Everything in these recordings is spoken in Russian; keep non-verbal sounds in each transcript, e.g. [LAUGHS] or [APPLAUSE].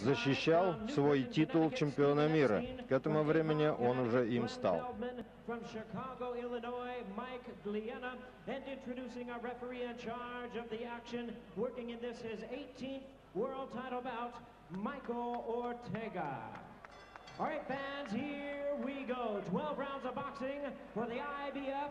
защищал свой титул чемпиона мира. К этому времени он уже им стал. From Chicago, Illinois, Mike Gliena, and introducing our referee in charge of the action, working in this his 18th world title bout, Michael Ortega. All right, fans, here we go. 12 rounds of boxing for the IBF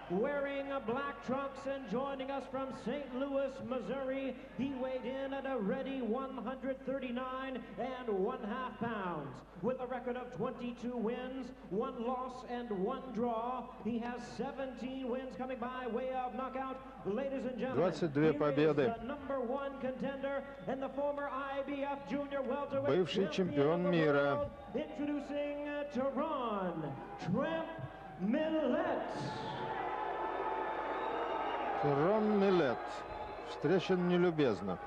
wearing a black trunks and joining us from St. Louis, Missouri. He weighed in at a ready 139 and one half pounds. With a record of 22 wins, one loss, and one draw, he has 17 wins coming by way of knockout. Ladies and gentlemen, 22 here is победы. the number one contender and the former IBF junior welterweight Бывший champion чемпион of the мира. world, Introducing uh, Tehran, Tramp Millet. Рон Милет встречен нелюбезно.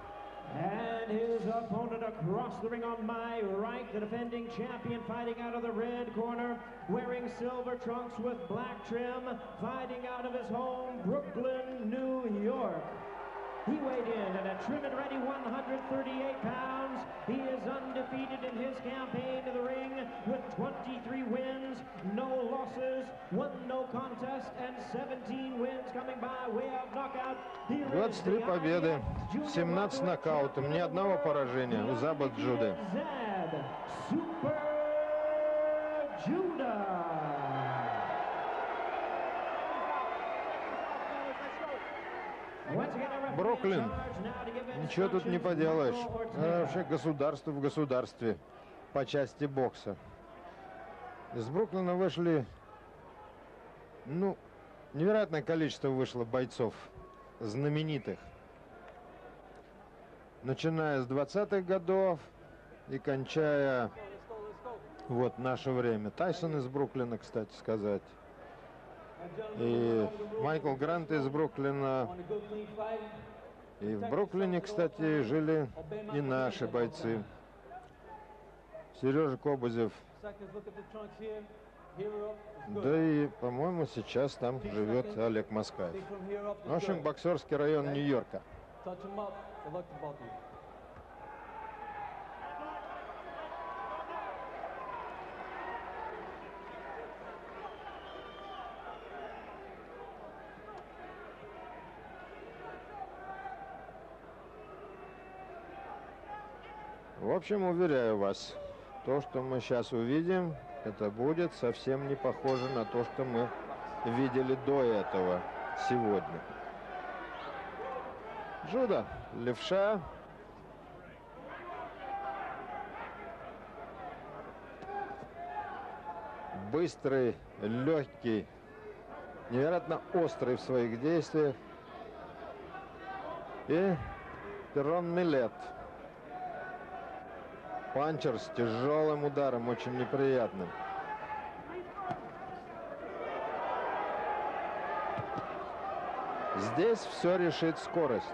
And his opponent across the ring on my right, the defending champion fighting out of the red corner, wearing silver trunks with black trim, fighting out of his home, Brooklyn, New York. He weighed in at a trim and ready 138 pounds. He is undefeated in his campaign to the ring with 23 wins, no losses, one no contest, and 17 wins coming by way of knockout. Here is 23 the победы, IBF Junior 17 Welterweight нокаутом, ни одного поражения у Забат Джуды. Zed Super Judah. Бруклин. Ничего тут не поделаешь. Это вообще государство в государстве по части бокса. Из Бруклина вышли, ну, невероятное количество вышло бойцов знаменитых. Начиная с 20-х годов и кончая вот наше время. Тайсон из Бруклина, кстати сказать. И Майкл Грант из Бруклина. И в Бруклине, кстати, жили и наши бойцы. Сережа Кобузев. Да и, по-моему, сейчас там живет Олег Москаев. В общем, боксерский район Нью-Йорка. Общем, уверяю вас, то, что мы сейчас увидим, это будет совсем не похоже на то, что мы видели до этого сегодня. Джуда, левша. Быстрый, легкий, невероятно острый в своих действиях. И Перрон Милет. Панчер с тяжелым ударом, очень неприятным. Здесь все решит скорость.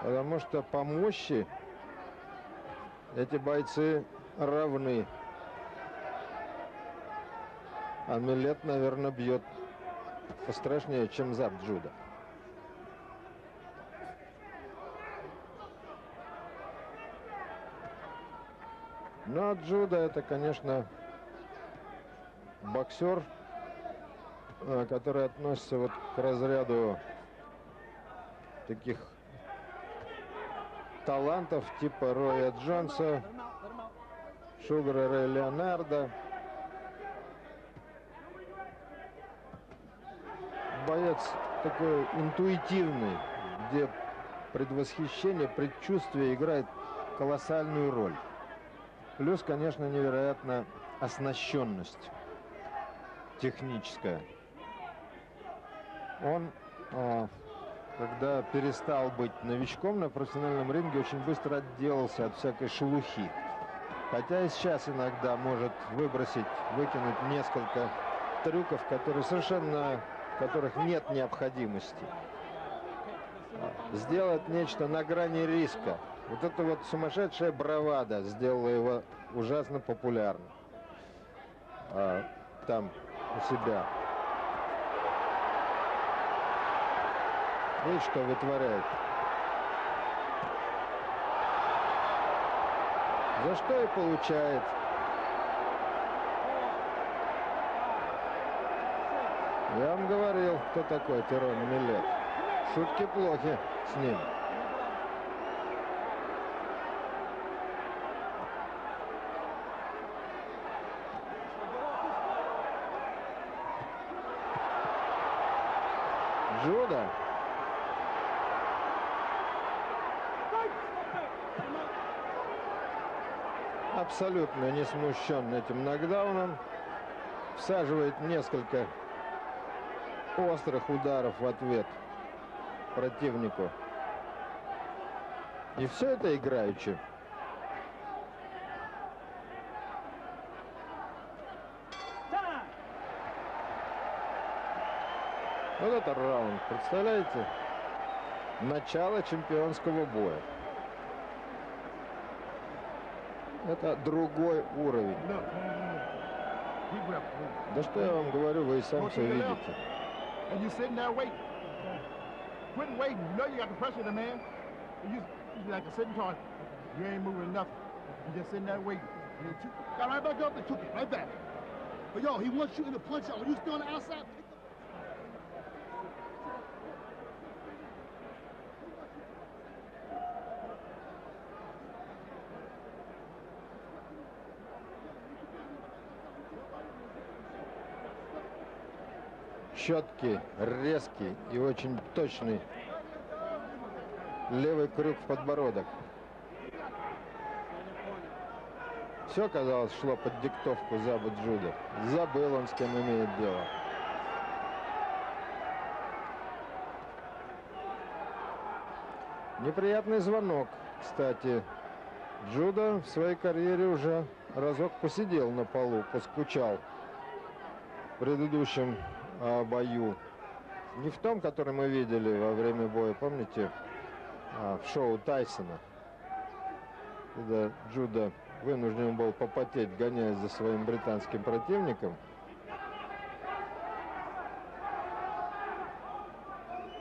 Потому что по мощи эти бойцы равны. А Милет, наверное, бьет пострашнее, чем Зап Джуда. Но Джуда это, конечно, боксер, э, который относится вот к разряду таких талантов типа Роя Джонса, Шугара Рэй Леонардо. Боец такой интуитивный, где предвосхищение, предчувствие играет колоссальную роль. Плюс, конечно, невероятно оснащенность техническая. Он, а, когда перестал быть новичком на профессиональном ринге, очень быстро отделался от всякой шелухи. Хотя и сейчас иногда может выбросить, выкинуть несколько трюков, которые совершенно, которых нет необходимости. А, Сделать нечто на грани риска. Вот эта вот сумасшедшая бравада сделала его ужасно популярным. А, там, у себя. Видишь, что вытворяет. За что и получает. Я вам говорил, кто такой Тирон Милет. Шутки плохи с ним. Джуда. Абсолютно не смущен этим нокдауном. Всаживает несколько острых ударов в ответ противнику. И все это играючи. Вот это раунд, представляете? Начало чемпионского боя. Это другой уровень. Да что я вам говорю, вы и сами все видите. You. Quit waiting. You know you got the pressure, the man. You you like a sitting target. You ain't moving nothing. You just sitting there waiting. Shoot. Got right back up and took it right back. But yo, he wants you in the punch out. When you still on the outside, Четкий, резкий и очень точный левый крюк в подбородок. Все, казалось, шло под диктовку Забы Джуда. Забыл он, с кем имеет дело. Неприятный звонок, кстати. Джуда в своей карьере уже разок посидел на полу, поскучал в предыдущем бою. Не в том, который мы видели во время боя, помните, а, в шоу Тайсона. Когда Джуда вынужден был попотеть, гоняясь за своим британским противником.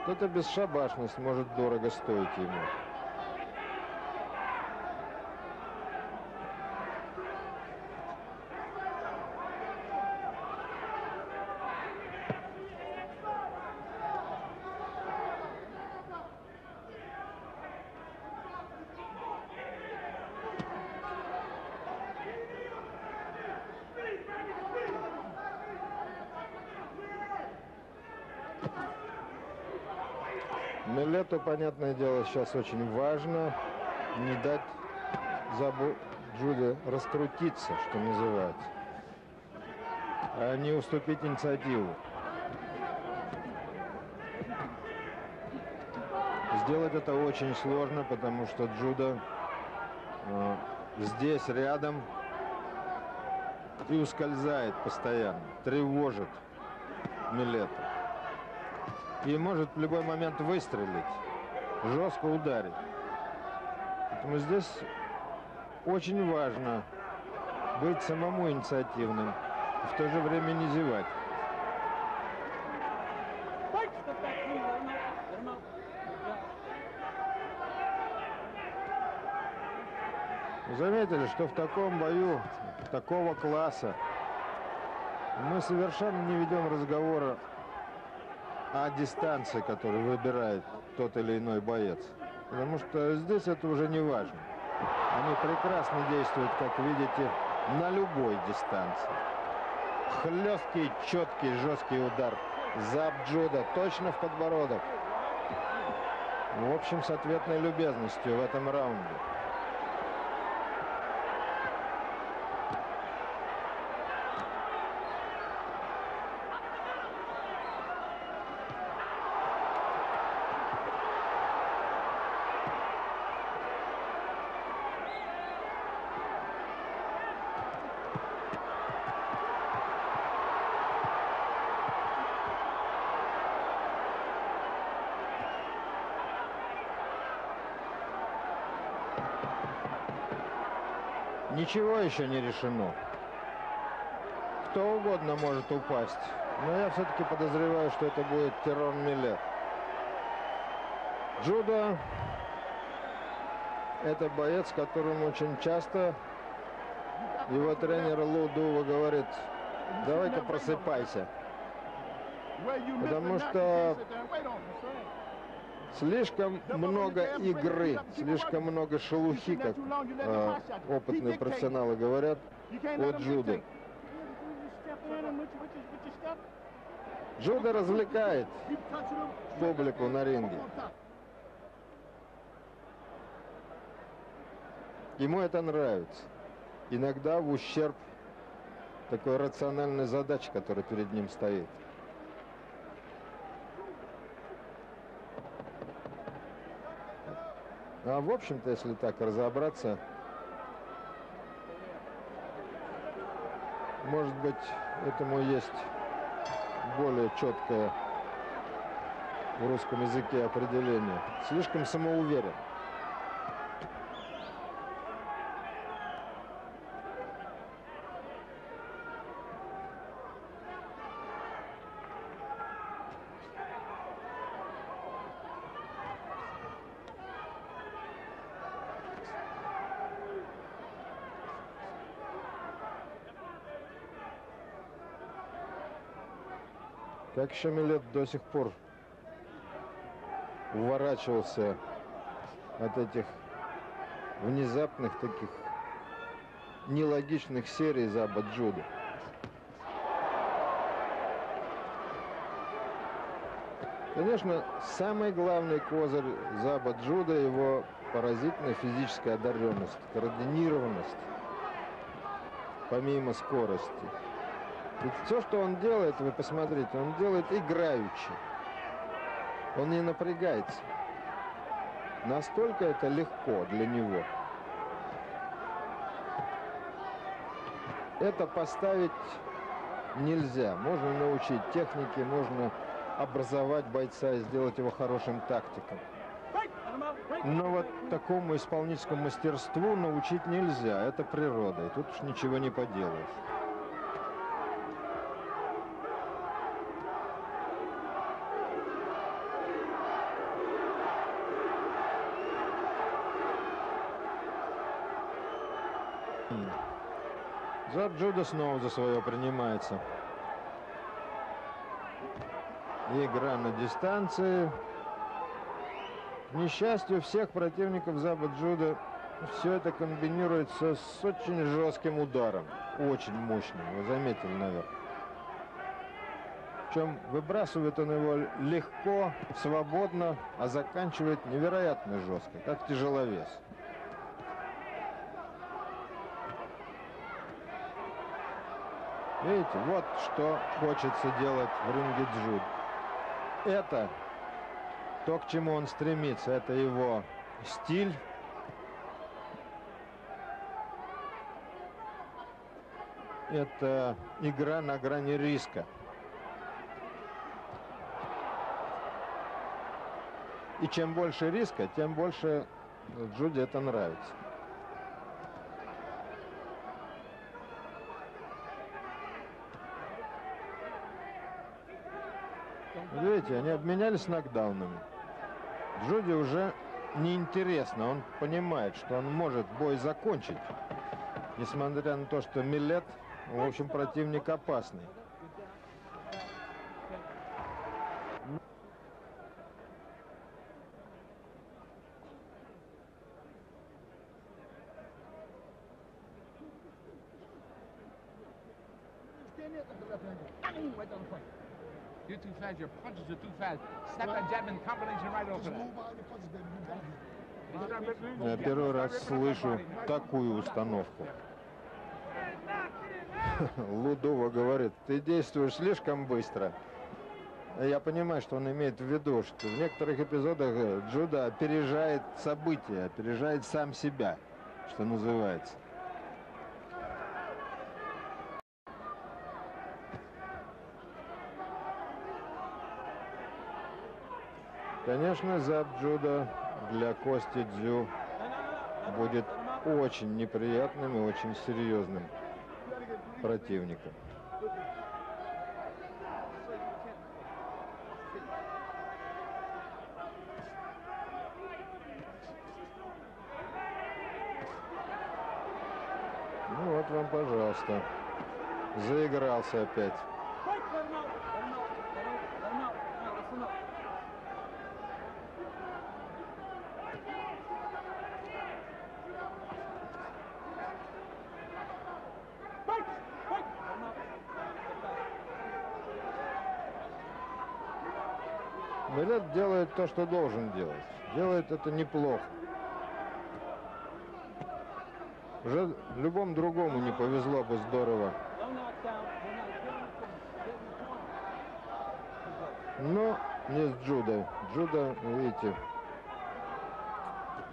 Эта бесшабашность может дорого стоить ему. Милету, понятное дело, сейчас очень важно не дать Забу Джуде раскрутиться, что называется, а не уступить инициативу. Сделать это очень сложно, потому что Джуда э, здесь рядом и ускользает постоянно, тревожит Милета и может в любой момент выстрелить, жестко ударить. Поэтому здесь очень важно быть самому инициативным, в то же время не зевать. Заметили, что в таком бою, такого класса, мы совершенно не ведем разговора о дистанции, которую выбирает тот или иной боец. Потому что здесь это уже не важно. Они прекрасно действуют, как видите, на любой дистанции. Хлесткий, четкий, жесткий удар. Заб Джуда точно в подбородок. В общем, с ответной любезностью в этом раунде. Ничего еще не решено. Кто угодно может упасть. Но я все-таки подозреваю, что это будет Террон Миллет. Джуда – это боец, которым очень часто его тренер Лу Дува говорит, давай-ка просыпайся. Потому что слишком много игры, слишком много шелухи, как э, опытные профессионалы говорят, от Джуда. Джуда развлекает публику на ринге. Ему это нравится. Иногда в ущерб такой рациональной задачи, которая перед ним стоит. А в общем-то, если так разобраться, может быть, этому есть более четкое в русском языке определение. Слишком самоуверен. Как Шамилет до сих пор уворачивался от этих внезапных таких нелогичных серий за Баджуда. Конечно, самый главный козырь Заба Джуда – его поразительная физическая одаренность, координированность, помимо скорости. Ведь все, что он делает, вы посмотрите, он делает играючи. Он не напрягается. Настолько это легко для него. Это поставить нельзя. Можно научить технике, можно образовать бойца и сделать его хорошим тактиком. Но вот такому исполнительскому мастерству научить нельзя. Это природа. И тут уж ничего не поделаешь. За Джуда снова за свое принимается. Игра на дистанции. К несчастью всех противников Заба Джуда все это комбинируется с очень жестким ударом. Очень мощным. Вы заметили, наверное. Причем выбрасывает он его легко, свободно, а заканчивает невероятно жестко, как тяжеловес. Видите, вот что хочется делать в ринге Джуд. Это то, к чему он стремится, это его стиль. Это игра на грани риска. И чем больше риска, тем больше Джуди это нравится. Видите, они обменялись нокдаунами. Джуди уже неинтересно. Он понимает, что он может бой закончить. Несмотря на то, что Милет, в общем, противник опасный. Я первый раз слышу такую установку. [LAUGHS] Лудова говорит, ты действуешь слишком быстро. Я понимаю, что он имеет в виду, что в некоторых эпизодах э, Джуда опережает события, опережает сам себя, что называется. Конечно, зап Джуда для Кости Дзю будет очень неприятным и очень серьезным противником. Ну вот вам, пожалуйста. Заигрался опять. Делает то, что должен делать. Делает это неплохо. Уже любому другому не повезло бы здорово. Но не с Джудой. Джуда, видите,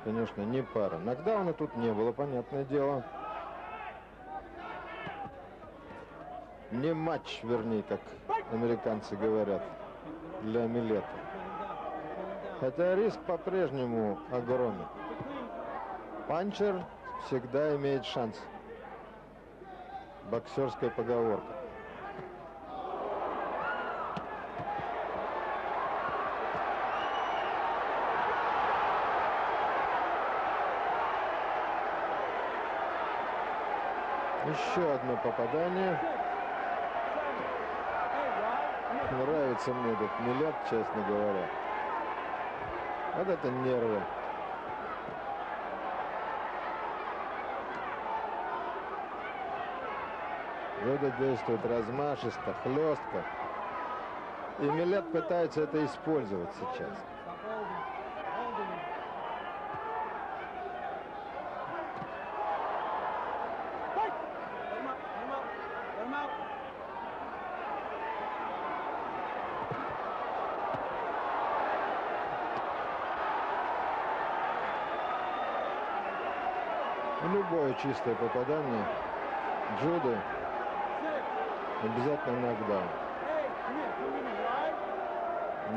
конечно, не пара. Нокдауна тут не было, понятное дело. Не матч, вернее, как американцы говорят, для Милета. Хотя риск по-прежнему огромен. Панчер всегда имеет шанс. Боксерская поговорка. Еще одно попадание. Нравится мне этот миллиард, честно говоря. Вот это нервы. Джуда действует размашисто, хлестко. И Милет пытается это использовать сейчас. Любое чистое попадание Джуды обязательно нокдаун.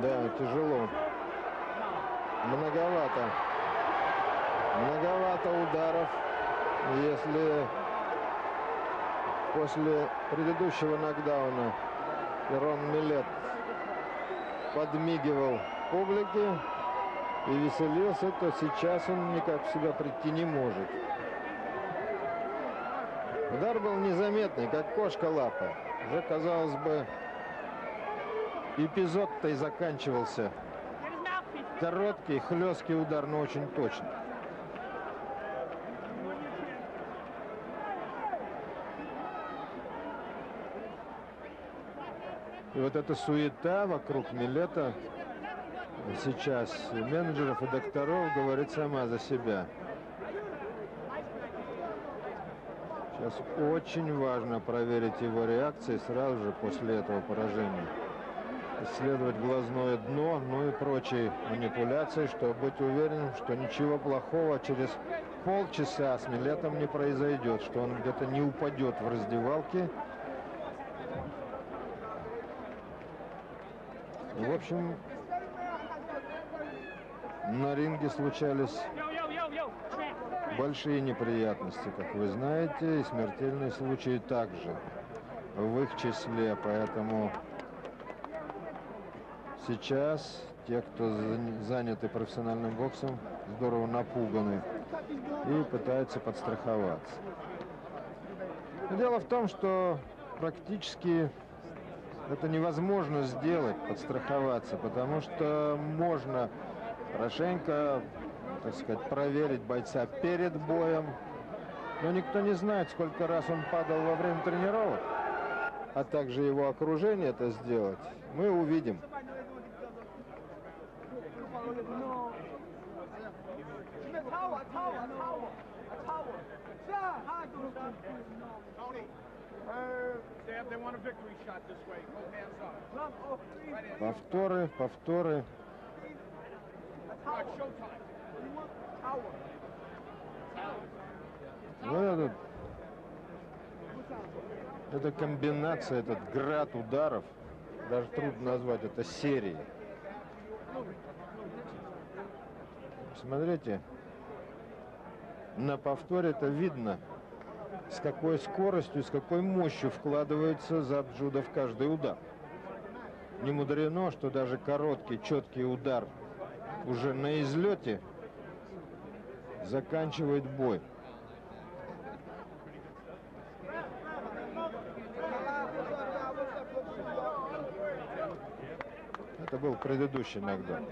Да, тяжело. Многовато. Многовато ударов. Если после предыдущего нокдауна Рон Милет подмигивал публике и веселился, то сейчас он никак в себя прийти не может. Удар был незаметный, как кошка лапа. Уже, казалось бы, эпизод-то и заканчивался. Короткий, хлесткий удар, но очень точный. И вот эта суета вокруг Милета сейчас менеджеров и докторов говорит сама за себя. Сейчас очень важно проверить его реакции сразу же после этого поражения. Исследовать глазное дно, ну и прочие манипуляции, чтобы быть уверенным, что ничего плохого через полчаса с Милетом не произойдет, что он где-то не упадет в раздевалке. В общем, на ринге случались большие неприятности, как вы знаете, и смертельные случаи также в их числе. Поэтому сейчас те, кто заняты профессиональным боксом, здорово напуганы и пытаются подстраховаться. Дело в том, что практически это невозможно сделать, подстраховаться, потому что можно хорошенько так сказать, проверить бойца перед боем. Но никто не знает, сколько раз он падал во время тренировок, а также его окружение это сделать. Мы увидим. Повторы, повторы. Ну, этот, эта комбинация, этот град ударов, даже трудно назвать это серией. Смотрите, На повторе это видно, с какой скоростью, с какой мощью вкладывается зад Джуда в каждый удар. Не мудрено, что даже короткий, четкий удар уже на излете заканчивает бой. Это был предыдущий нокдаун.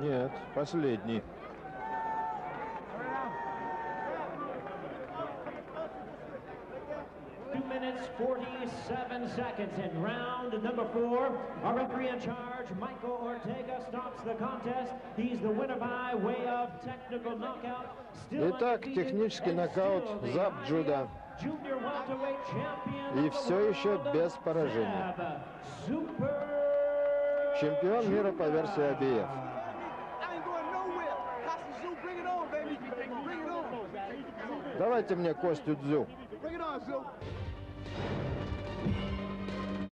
Нет, последний. 47 seconds in round number four. Our referee in charge, Michael Ortega, stops the contest. He's the winner by way of technical knockout. Still Итак, технический and нокаут still the Зап Джуда. junior welterweight champion И все еще без поражения. Чемпион мира по версии on. Давайте мне Костю Дзю.